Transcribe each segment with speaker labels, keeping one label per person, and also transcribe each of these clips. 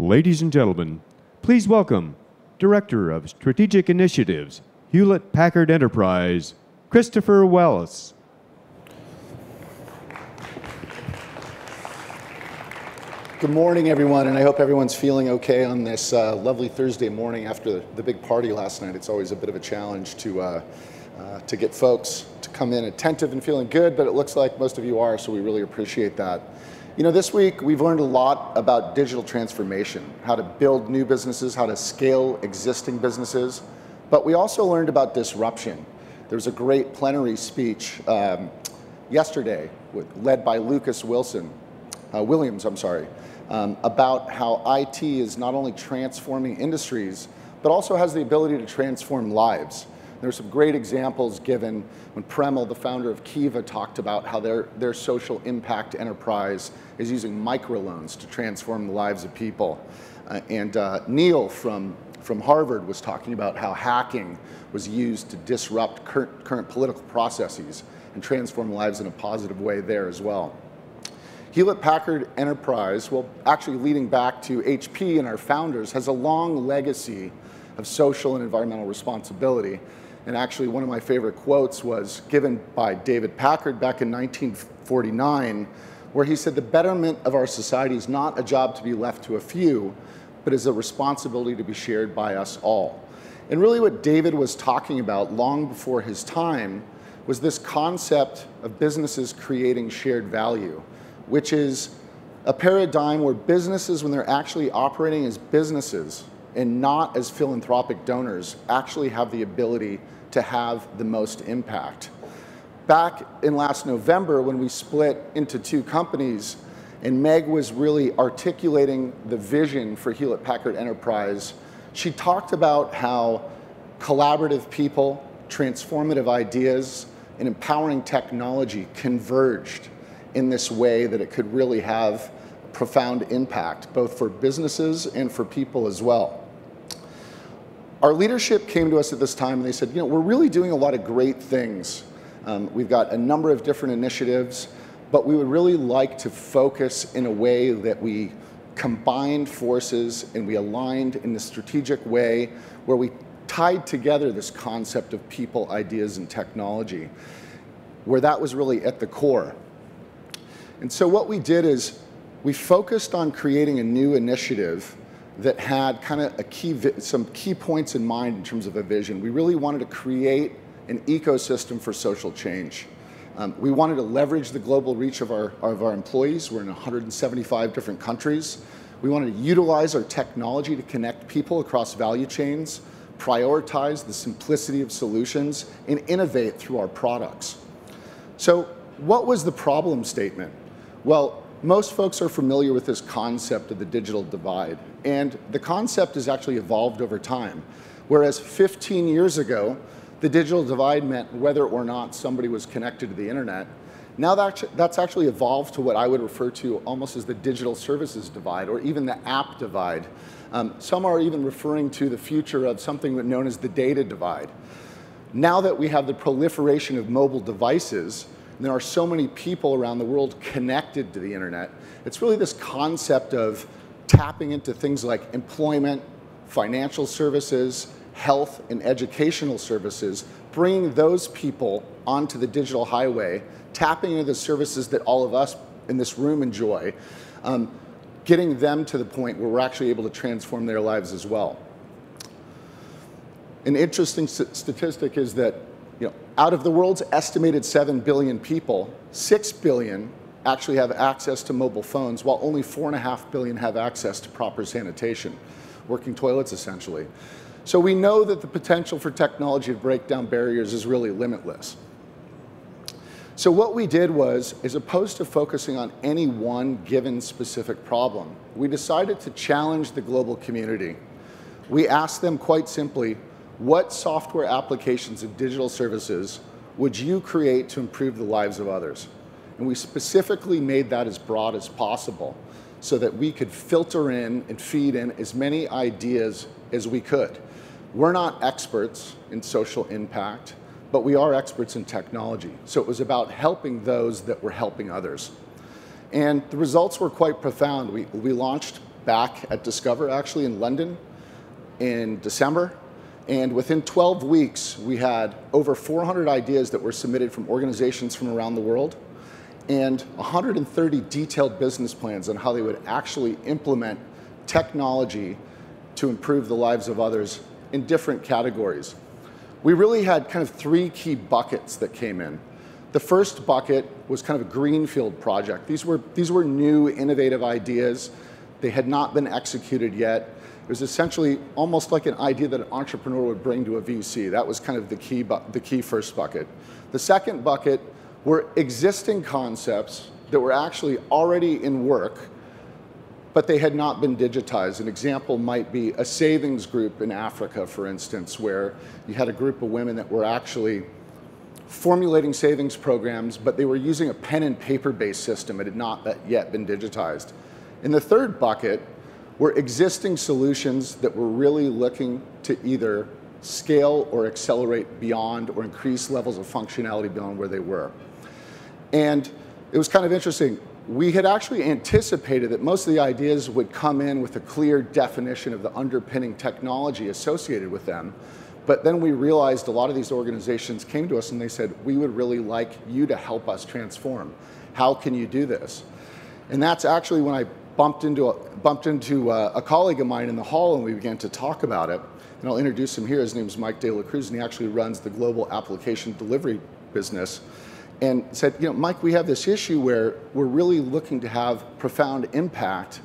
Speaker 1: Ladies and gentlemen, please welcome Director of Strategic Initiatives, Hewlett Packard Enterprise, Christopher Wallace.
Speaker 2: Good morning, everyone, and I hope everyone's feeling okay on this uh, lovely Thursday morning after the big party last night. It's always a bit of a challenge to, uh, uh, to get folks to come in attentive and feeling good, but it looks like most of you are, so we really appreciate that. You know, this week we've learned a lot about digital transformation, how to build new businesses, how to scale existing businesses, but we also learned about disruption. There was a great plenary speech um, yesterday with, led by Lucas Wilson, uh, Williams, I'm sorry, um, about how IT is not only transforming industries, but also has the ability to transform lives. There are some great examples given when Premal, the founder of Kiva, talked about how their, their social impact enterprise is using microloans to transform the lives of people. Uh, and uh, Neil from, from Harvard was talking about how hacking was used to disrupt current, current political processes and transform lives in a positive way there as well. Hewlett Packard Enterprise, well, actually leading back to HP and our founders, has a long legacy of social and environmental responsibility. And actually, one of my favorite quotes was given by David Packard back in 1949, where he said, The betterment of our society is not a job to be left to a few, but is a responsibility to be shared by us all. And really, what David was talking about long before his time was this concept of businesses creating shared value, which is a paradigm where businesses, when they're actually operating as businesses and not as philanthropic donors, actually have the ability to have the most impact. Back in last November, when we split into two companies, and Meg was really articulating the vision for Hewlett Packard Enterprise, she talked about how collaborative people, transformative ideas, and empowering technology converged in this way that it could really have profound impact, both for businesses and for people as well our leadership came to us at this time and they said, you know, we're really doing a lot of great things. Um, we've got a number of different initiatives, but we would really like to focus in a way that we combined forces and we aligned in a strategic way where we tied together this concept of people, ideas, and technology, where that was really at the core. And so what we did is we focused on creating a new initiative that had kind of a key, some key points in mind in terms of a vision. We really wanted to create an ecosystem for social change. Um, we wanted to leverage the global reach of our, of our employees. We're in 175 different countries. We wanted to utilize our technology to connect people across value chains, prioritize the simplicity of solutions, and innovate through our products. So what was the problem statement? Well, most folks are familiar with this concept of the digital divide. And the concept has actually evolved over time. Whereas 15 years ago, the digital divide meant whether or not somebody was connected to the internet. Now that's actually evolved to what I would refer to almost as the digital services divide or even the app divide. Um, some are even referring to the future of something known as the data divide. Now that we have the proliferation of mobile devices, and there are so many people around the world connected to the internet. It's really this concept of tapping into things like employment, financial services, health, and educational services, bringing those people onto the digital highway, tapping into the services that all of us in this room enjoy, um, getting them to the point where we're actually able to transform their lives as well. An interesting statistic is that you know, out of the world's estimated 7 billion people, 6 billion actually have access to mobile phones, while only 4.5 billion have access to proper sanitation, working toilets essentially. So we know that the potential for technology to break down barriers is really limitless. So what we did was, as opposed to focusing on any one given specific problem, we decided to challenge the global community. We asked them quite simply, what software applications and digital services would you create to improve the lives of others? And we specifically made that as broad as possible so that we could filter in and feed in as many ideas as we could. We're not experts in social impact, but we are experts in technology. So it was about helping those that were helping others. And the results were quite profound. We, we launched back at Discover actually in London in December. And within 12 weeks, we had over 400 ideas that were submitted from organizations from around the world and 130 detailed business plans on how they would actually implement technology to improve the lives of others in different categories. We really had kind of three key buckets that came in. The first bucket was kind of a greenfield project. These were, these were new, innovative ideas. They had not been executed yet. It was essentially almost like an idea that an entrepreneur would bring to a VC. That was kind of the key, the key first bucket. The second bucket were existing concepts that were actually already in work, but they had not been digitized. An example might be a savings group in Africa, for instance, where you had a group of women that were actually formulating savings programs, but they were using a pen and paper based system. It had not uh, yet been digitized. In the third bucket were existing solutions that were really looking to either scale or accelerate beyond or increase levels of functionality beyond where they were. And it was kind of interesting. We had actually anticipated that most of the ideas would come in with a clear definition of the underpinning technology associated with them. But then we realized a lot of these organizations came to us and they said, we would really like you to help us transform. How can you do this? And that's actually when I bumped into, a, bumped into a, a colleague of mine in the hall and we began to talk about it. And I'll introduce him here. His name is Mike De La Cruz, and he actually runs the global application delivery business and said, you know, Mike, we have this issue where we're really looking to have profound impact,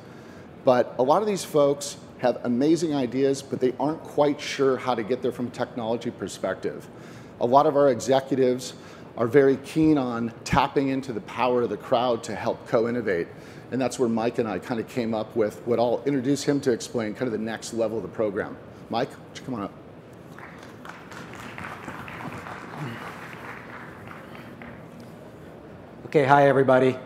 Speaker 2: but a lot of these folks have amazing ideas, but they aren't quite sure how to get there from a technology perspective. A lot of our executives are very keen on tapping into the power of the crowd to help co-innovate. And that's where Mike and I kind of came up with what I'll introduce him to explain kind of the next level of the program. Mike, come on up?
Speaker 3: Okay, hi everybody.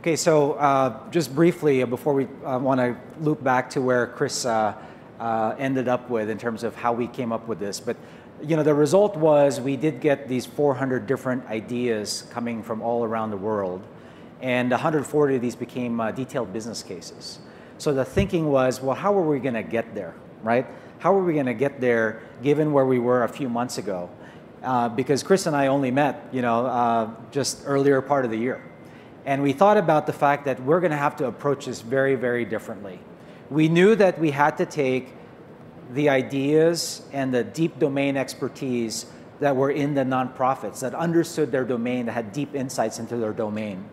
Speaker 3: okay, so uh, just briefly, uh, before we uh, want to loop back to where Chris uh, uh, ended up with in terms of how we came up with this, but you know, the result was we did get these 400 different ideas coming from all around the world, and 140 of these became uh, detailed business cases. So the thinking was, well, how are we going to get there, right? How are we going to get there given where we were a few months ago? uh, because Chris and I only met, you know, uh, just earlier part of the year. And we thought about the fact that we're going to have to approach this very, very differently. We knew that we had to take the ideas and the deep domain expertise that were in the nonprofits, that understood their domain, that had deep insights into their domain.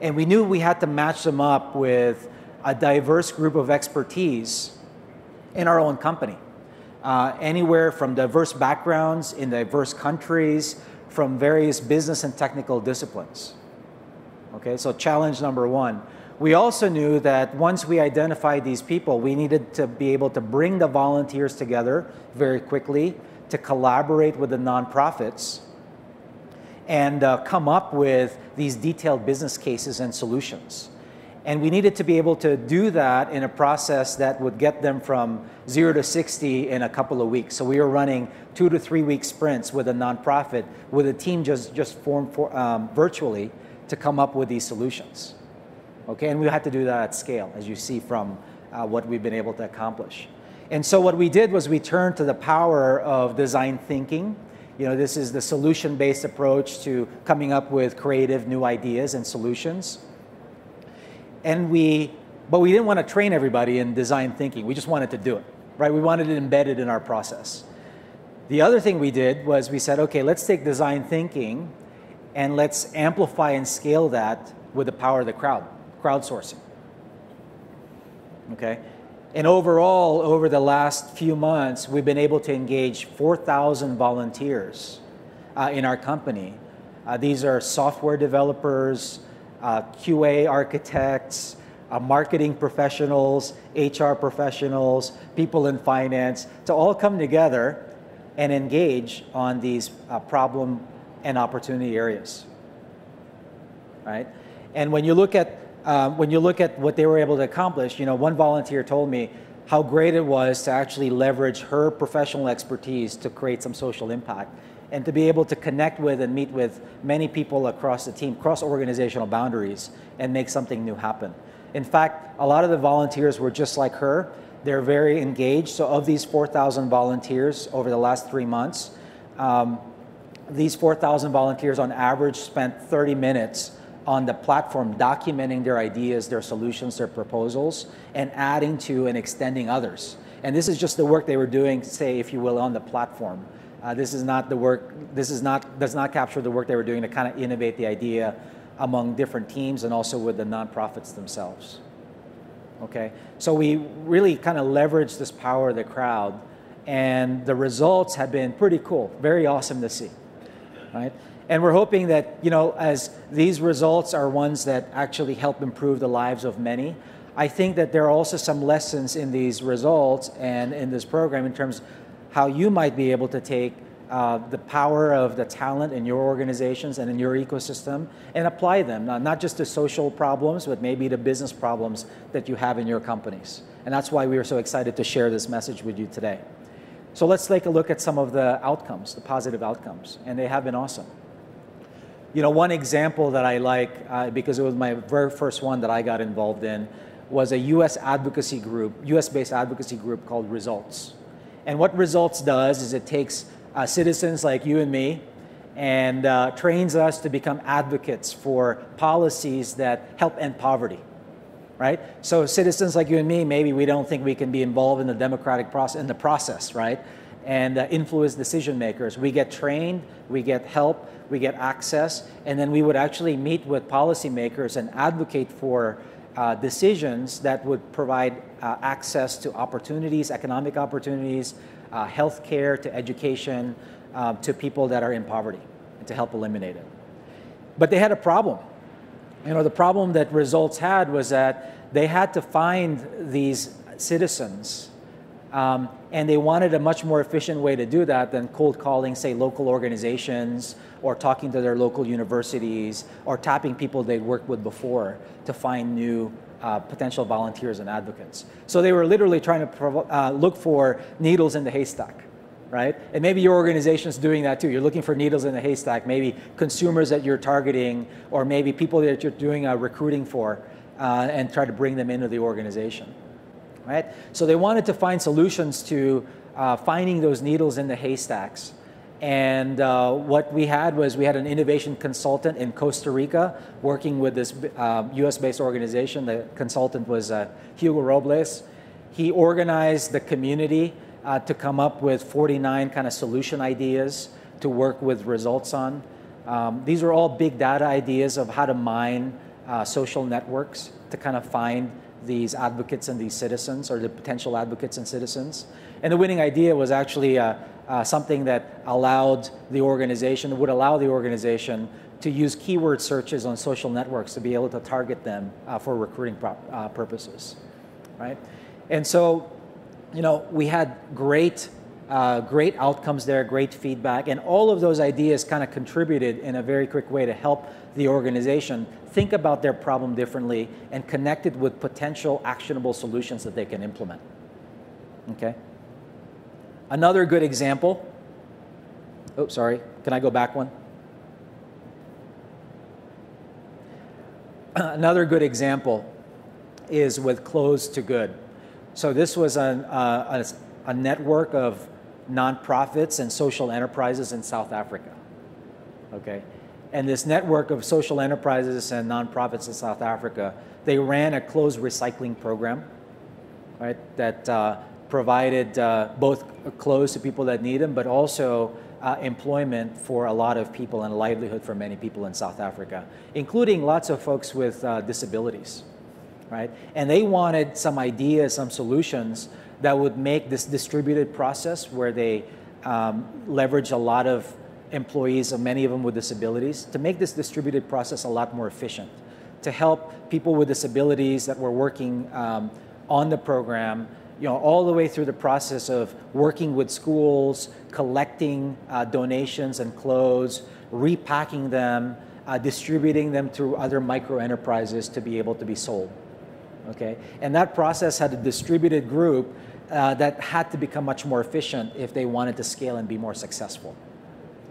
Speaker 3: And we knew we had to match them up with a diverse group of expertise in our own company uh, anywhere from diverse backgrounds in diverse countries, from various business and technical disciplines. Okay, so challenge number one. We also knew that once we identified these people, we needed to be able to bring the volunteers together very quickly to collaborate with the nonprofits and uh, come up with these detailed business cases and solutions. And we needed to be able to do that in a process that would get them from zero to 60 in a couple of weeks. So we were running two to three week sprints with a nonprofit, with a team just, just formed for, um, virtually to come up with these solutions. Okay, and we had to do that at scale, as you see from uh, what we've been able to accomplish. And so what we did was we turned to the power of design thinking. You know, this is the solution-based approach to coming up with creative new ideas and solutions and we, but we didn't want to train everybody in design thinking. We just wanted to do it, right? We wanted it embedded in our process. The other thing we did was we said, okay, let's take design thinking and let's amplify and scale that with the power of the crowd, crowdsourcing. Okay? And overall, over the last few months, we've been able to engage 4,000 volunteers uh, in our company. Uh, these are software developers, uh, QA architects, uh, marketing professionals, HR professionals, people in finance to all come together and engage on these uh, problem and opportunity areas. Right? And when you look at um, when you look at what they were able to accomplish, you know, one volunteer told me how great it was to actually leverage her professional expertise to create some social impact and to be able to connect with and meet with many people across the team, cross organizational boundaries, and make something new happen. In fact, a lot of the volunteers were just like her. They're very engaged. So, of these 4,000 volunteers over the last three months, um, these 4,000 volunteers on average spent 30 minutes on the platform documenting their ideas, their solutions, their proposals, and adding to and extending others. And this is just the work they were doing, say, if you will, on the platform. Uh, this is not the work, this is not, does not capture the work they were doing to kind of innovate the idea among different teams and also with the nonprofits themselves. Okay, so we really kind of leveraged this power of the crowd, and the results have been pretty cool, very awesome to see, right? And we're hoping that, you know, as these results are ones that actually help improve the lives of many, I think that there are also some lessons in these results and in this program in terms how you might be able to take uh, the power of the talent in your organizations and in your ecosystem and apply them, not, not just to social problems, but maybe to business problems that you have in your companies. And that's why we are so excited to share this message with you today. So let's take a look at some of the outcomes, the positive outcomes, and they have been awesome. You know, one example that I like, uh, because it was my very first one that I got involved in, was a US advocacy group, US based advocacy group called Results. And what Results does is it takes uh, citizens like you and me and uh, trains us to become advocates for policies that help end poverty. Right? So citizens like you and me, maybe we don't think we can be involved in the democratic process, in the process, right? And uh, influence decision makers. We get trained, we get help, we get access, and then we would actually meet with policymakers and advocate for uh, decisions that would provide uh, access to opportunities, economic opportunities, uh, health care, to education, uh, to people that are in poverty, and to help eliminate it. But they had a problem. You know, the problem that results had was that they had to find these citizens um, and they wanted a much more efficient way to do that than cold calling, say, local organizations or talking to their local universities or tapping people they'd worked with before to find new uh, potential volunteers and advocates. So they were literally trying to uh, look for needles in the haystack, right? And maybe your organization is doing that too. You're looking for needles in the haystack, maybe consumers that you're targeting, or maybe people that you're doing uh, recruiting for, uh, and try to bring them into the organization right? So they wanted to find solutions to uh, finding those needles in the haystacks. And uh, what we had was we had an innovation consultant in Costa Rica working with this uh, US based organization. The consultant was uh, Hugo Robles. He organized the community uh, to come up with 49 kind of solution ideas to work with results on. Um, these are all big data ideas of how to mine uh, social networks to kind of find these advocates and these citizens, or the potential advocates and citizens. And the winning idea was actually uh, uh, something that allowed the organization, would allow the organization to use keyword searches on social networks to be able to target them uh, for recruiting uh, purposes, right? And so, you know, we had great uh, great outcomes there, great feedback, and all of those ideas kind of contributed in a very quick way to help the organization think about their problem differently and connect it with potential actionable solutions that they can implement. Okay? Another good example. Oh, sorry. Can I go back one? Another good example is with Clothes to Good. So this was uh, a, a network of nonprofits and social enterprises in South Africa. Okay? And this network of social enterprises and nonprofits in South Africa, they ran a closed recycling program, right? That uh, provided uh, both clothes to people that need them, but also uh, employment for a lot of people and livelihood for many people in South Africa, including lots of folks with uh, disabilities, right? And they wanted some ideas, some solutions that would make this distributed process where they um, leverage a lot of employees, many of them with disabilities, to make this distributed process a lot more efficient, to help people with disabilities that were working um, on the program, you know, all the way through the process of working with schools, collecting uh, donations and clothes, repacking them, uh, distributing them through other micro enterprises to be able to be sold. Okay, and that process had a distributed group uh, that had to become much more efficient if they wanted to scale and be more successful.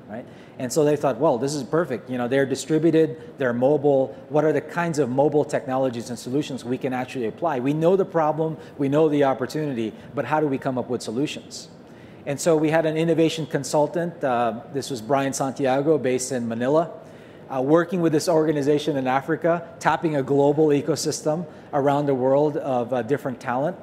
Speaker 3: right? And so they thought, well, this is perfect. You know, they're distributed, they're mobile. What are the kinds of mobile technologies and solutions we can actually apply? We know the problem, we know the opportunity, but how do we come up with solutions? And so we had an innovation consultant. Uh, this was Brian Santiago, based in Manila, uh, working with this organization in Africa, tapping a global ecosystem around the world of uh, different talent.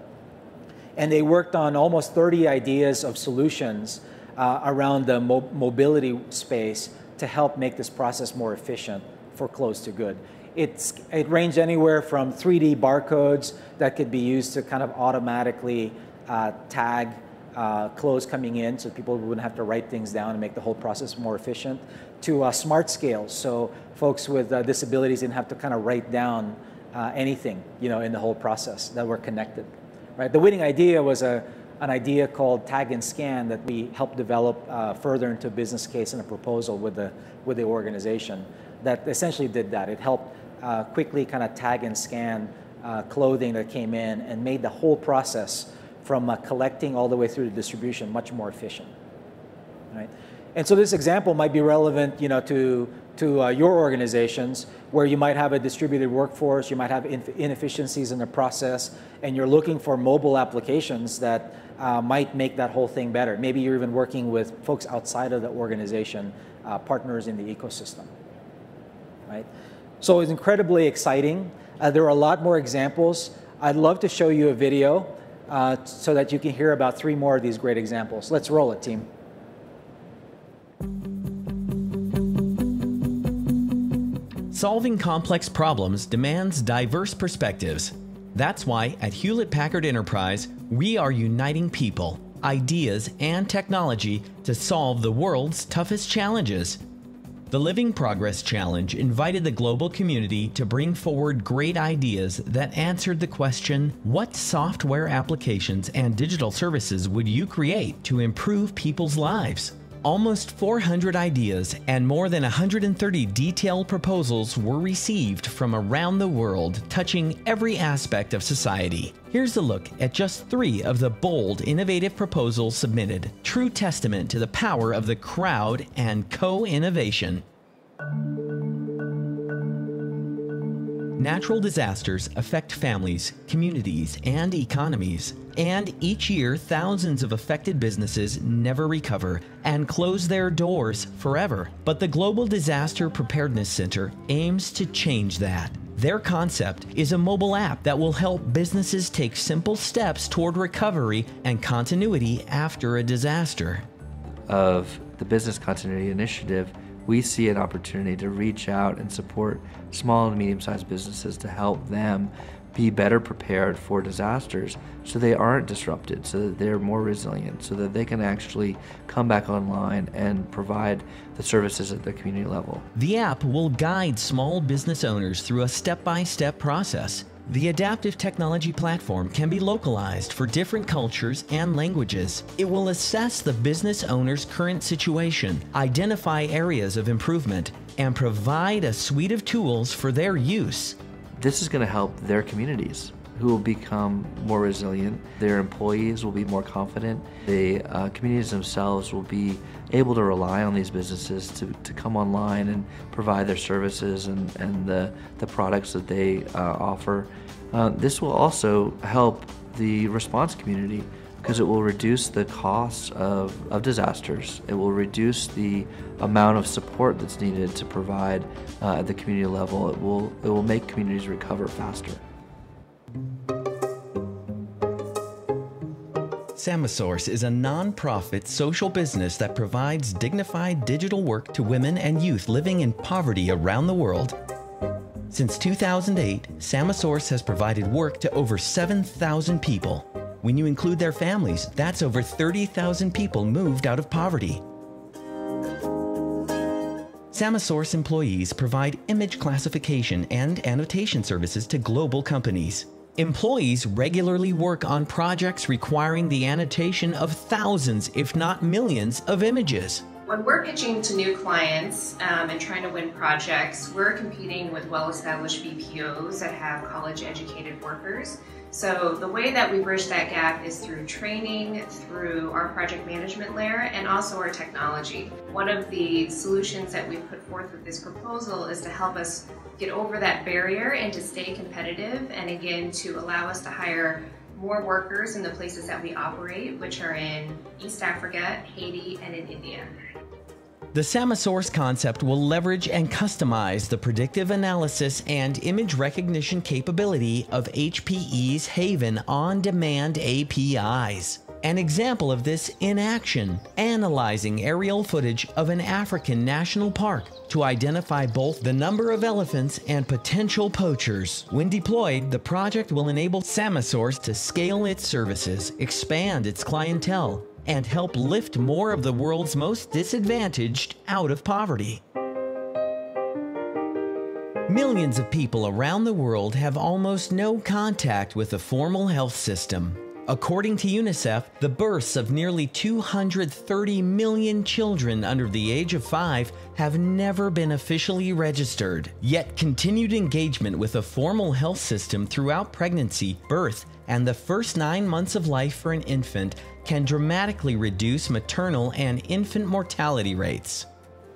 Speaker 3: And they worked on almost 30 ideas of solutions uh, around the mo mobility space to help make this process more efficient for clothes to good. It's, it ranged anywhere from 3D barcodes that could be used to kind of automatically uh, tag uh, clothes coming in so people wouldn't have to write things down and make the whole process more efficient, to uh, smart scales so folks with uh, disabilities didn't have to kind of write down uh, anything you know, in the whole process that were connected. Right? The winning idea was a, an idea called tag and scan that we helped develop uh, further into a business case and a proposal with the, with the organization that essentially did that. It helped uh, quickly kind of tag and scan clothing that came in and made the whole process from uh, collecting all the way through to distribution much more efficient. Right? And so this example might be relevant you know, to, to uh, your organizations where you might have a distributed workforce, you might have inefficiencies in the process, and you're looking for mobile applications that uh, might make that whole thing better. Maybe you're even working with folks outside of the organization, uh, partners in the ecosystem. Right? So it's incredibly exciting. Uh, there are a lot more examples. I'd love to show you a video uh, so that you can hear about three more of these great examples. Let's roll it, team.
Speaker 4: Solving complex problems demands diverse perspectives. That's why at Hewlett Packard Enterprise, we are uniting people, ideas, and technology to solve the world's toughest challenges. The Living Progress Challenge invited the global community to bring forward great ideas that answered the question what software applications and digital services would you create to improve people's lives? Almost 400 ideas and more than 130 detailed proposals were received from around the world, touching every aspect of society. Here's a look at just three of the bold, innovative proposals submitted, true testament to the power of the crowd and co innovation. Natural disasters affect families, communities, and economies. And each year, thousands of affected businesses never recover and close their doors forever. But the Global Disaster Preparedness Center aims to change that. Their concept is a mobile app that will help businesses take simple steps toward recovery and continuity after a disaster.
Speaker 5: Of the Business Continuity Initiative, we see an opportunity to reach out and support small and medium sized businesses to help them be better prepared for disasters so they aren't disrupted, so that they're more resilient, so that they can actually come back online and provide the services at the community level.
Speaker 4: The app will guide small business owners through a step by step process the adaptive technology platform can be localized for different cultures and languages. It will assess the business owner's current situation, identify areas of improvement, and provide a suite of tools for their use.
Speaker 5: This is going to help their communities who will become more resilient. Their employees will be more confident. The uh, communities themselves will be able to rely on these businesses to, to come online and provide their services and, and the, the products that they uh, offer. Uh, this will also help the response community because it will reduce the costs of, of disasters. It will reduce the amount of support that's needed to provide uh, at the community level. It will, it will make communities recover faster.
Speaker 4: Samasource is a non-profit social business that provides dignified digital work to women and youth living in poverty around the world. Since 2008, Samasource has provided work to over 7,000 people. When you include their families, that's over 30,000 people moved out of poverty. Samasource employees provide image classification and annotation services to global companies. Employees regularly work on projects requiring the annotation of thousands, if not millions, of images.
Speaker 6: When we're pitching to new clients um, and trying to win projects, we're competing with well-established BPOs that have college-educated workers. So the way that we bridge that gap is through training, through our project management layer, and also our technology. One of the solutions that we put forth with this proposal is to help us get over that barrier and to stay competitive, and again, to allow us to hire more workers in the places that we operate, which are in East Africa, Haiti, and in India.
Speaker 4: The Samasource concept will leverage and customize the predictive analysis and image recognition capability of HPE's Haven on demand APIs. An example of this in action, analyzing aerial footage of an African national park to identify both the number of elephants and potential poachers. When deployed, the project will enable Samasource to scale its services, expand its clientele, and help lift more of the world's most disadvantaged out of poverty. Millions of people around the world have almost no contact with the formal health system. According to UNICEF, the births of nearly 230 million children under the age of five have never been officially registered. Yet, continued engagement with a formal health system throughout pregnancy, birth, and the first nine months of life for an infant can dramatically reduce maternal and infant mortality rates.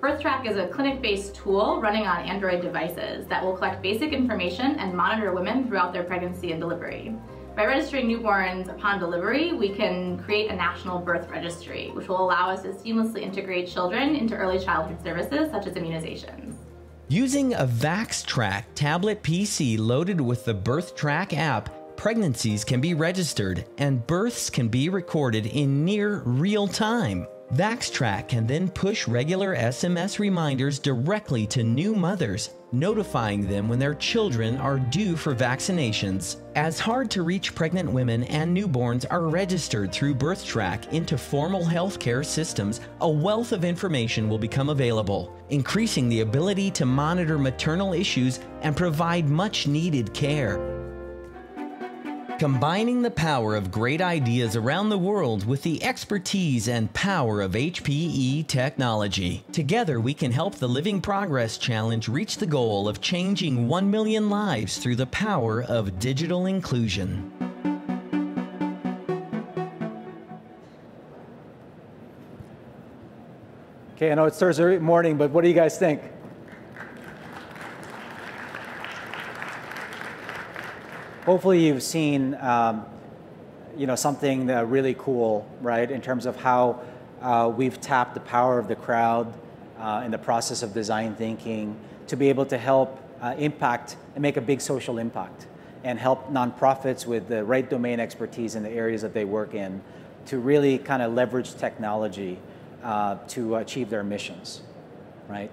Speaker 7: BirthTrack is a clinic-based tool running on Android devices that will collect basic information and monitor women throughout their pregnancy and delivery. By registering newborns upon delivery, we can create a national birth registry, which will allow us to seamlessly integrate children into early childhood services such as immunizations.
Speaker 4: Using a VaxTrac tablet PC loaded with the BirthTrack app, pregnancies can be registered and births can be recorded in near real time. VaxTrac can then push regular SMS reminders directly to new mothers, notifying them when their children are due for vaccinations. As hard to reach pregnant women and newborns are registered through BirthTrack into formal healthcare systems, a wealth of information will become available, increasing the ability to monitor maternal issues and provide much needed care. Combining the power of great ideas around the world with the expertise and power of HPE technology. Together, we can help the Living Progress Challenge reach the goal of changing 1 million lives through the power of digital inclusion.
Speaker 3: Okay, I know it's Thursday morning, but what do you guys think? Hopefully you've seen um, you know something uh, really cool, right? In terms of how uh, we've tapped the power of the crowd uh, in the process of design thinking to be able to help uh, impact and make a big social impact and help nonprofits with the right domain expertise in the areas that they work in to really kind of leverage technology uh, to achieve their missions, right?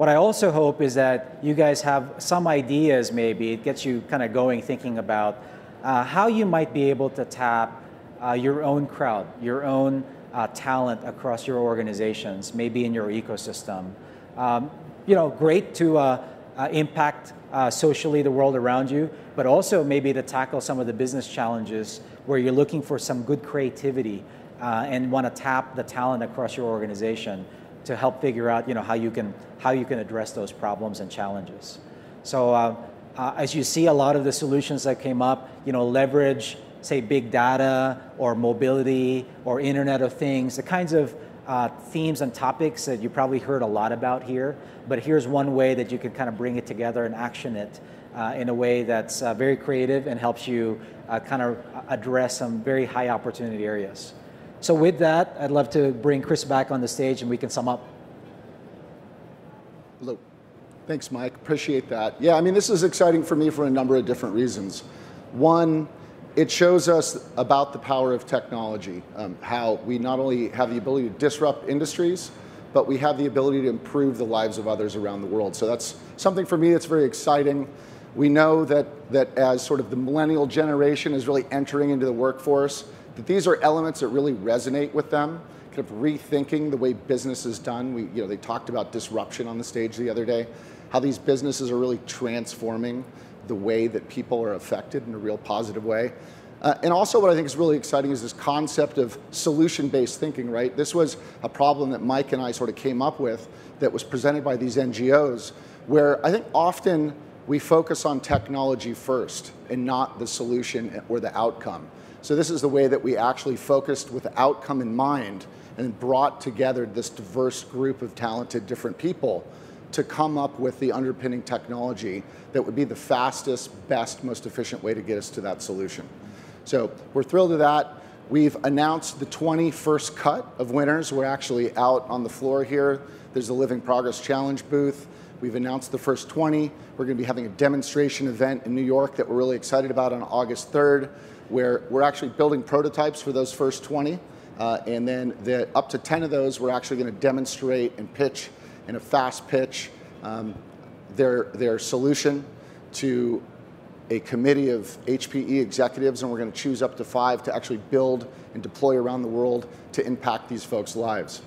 Speaker 3: What I also hope is that you guys have some ideas maybe, it gets you kind of going thinking about uh, how you might be able to tap uh, your own crowd, your own uh, talent across your organizations, maybe in your ecosystem. Um, you know, great to uh, uh, impact uh, socially the world around you, but also maybe to tackle some of the business challenges where you're looking for some good creativity and want to tap the talent across your organization to help figure out you know, how, you can, how you can address those problems and challenges. So uh, uh, as you see a lot of the solutions that came up, you know, leverage, say, big data or mobility or Internet of Things, the kinds of uh, themes and topics that you probably heard a lot about here. But here's one way that you can kind of bring it together and action it uh, in a way that's uh, very creative and helps you uh, kind of address some very high opportunity areas. So with that, I'd love to bring Chris back on the stage and we can sum up.
Speaker 2: Hello. Thanks, Mike. Appreciate that. Yeah, I mean, this is exciting for me for a number of different reasons. One, it shows us about the power of technology, um, how we not only have the ability to disrupt industries, but we have the ability to improve the lives of others around the world. So that's something for me that's very exciting. We know that, that as sort of the millennial generation is really entering into the workforce, these are elements that really resonate with them, kind of rethinking the way business is done. We, you know, they talked about disruption on the stage the other day, how these businesses are really transforming the way that people are affected in a real positive way. Uh, and also what I think is really exciting is this concept of solution-based thinking, right? This was a problem that Mike and I sort of came up with that was presented by these NGOs, where I think often we focus on technology first and not the solution or the outcome. So this is the way that we actually focused with outcome in mind and brought together this diverse group of talented different people to come up with the underpinning technology that would be the fastest, best, most efficient way to get us to that solution. So we're thrilled to that. We've announced the 20 first cut of winners. We're actually out on the floor here. There's a Living Progress Challenge booth. We've announced the first 20. We're going to be having a demonstration event in New York that we're really excited about on August 3rd, where we're actually building prototypes for those first 20. Uh, and then the, up to 10 of those, we're actually going to demonstrate and pitch in a fast pitch um, their, their solution to a committee of HPE executives, and we're going to choose up to five to actually build and deploy around the world to impact these folks' lives.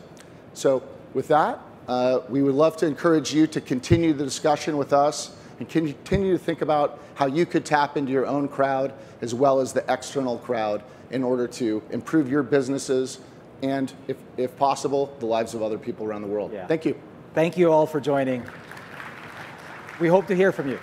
Speaker 2: So, with that, uh, we would love to encourage you to continue the discussion with us and continue to think about how you could tap into your own crowd as well as the external crowd in order to improve your businesses and, if, if possible, the lives of other people around the world. Yeah. Thank you.
Speaker 3: Thank you all for joining. We hope to hear from you.